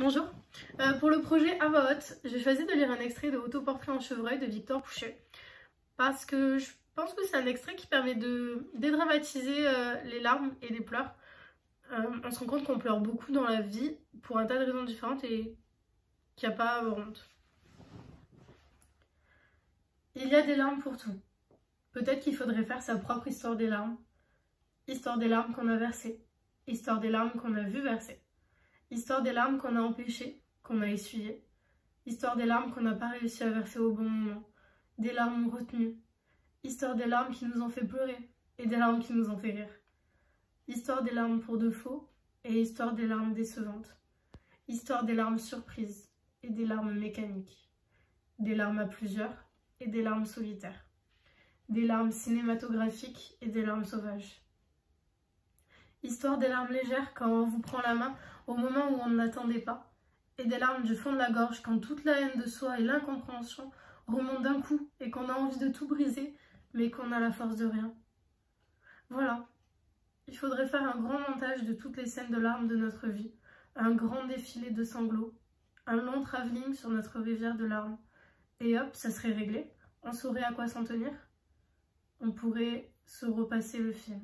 Bonjour. Euh, pour le projet Avaot, j'ai choisi de lire un extrait de Autoportrait en chevreuil de Victor Pouchet parce que je pense que c'est un extrait qui permet de dédramatiser euh, les larmes et les pleurs. Euh, on se rend compte qu'on pleure beaucoup dans la vie pour un tas de raisons différentes et qu'il n'y a pas à honte. Il y a des larmes pour tout. Peut-être qu'il faudrait faire sa propre histoire des larmes. Histoire des larmes qu'on a versées. Histoire des larmes qu'on a vues verser. Histoire des larmes qu'on a empêchées, qu'on a essuyées. Histoire des larmes qu'on n'a pas réussi à verser au bon moment. Des larmes retenues. Histoire des larmes qui nous ont fait pleurer et des larmes qui nous ont fait rire. Histoire des larmes pour de faux et histoire des larmes décevantes. Histoire des larmes surprises et des larmes mécaniques. Des larmes à plusieurs et des larmes solitaires. Des larmes cinématographiques et des larmes sauvages. Histoire des larmes légères quand on vous prend la main au moment où on ne l'attendait pas, et des larmes du fond de la gorge quand toute la haine de soi et l'incompréhension remontent d'un coup et qu'on a envie de tout briser, mais qu'on a la force de rien. Voilà. Il faudrait faire un grand montage de toutes les scènes de larmes de notre vie, un grand défilé de sanglots, un long travelling sur notre rivière de larmes. Et hop, ça serait réglé. On saurait à quoi s'en tenir. On pourrait se repasser le film.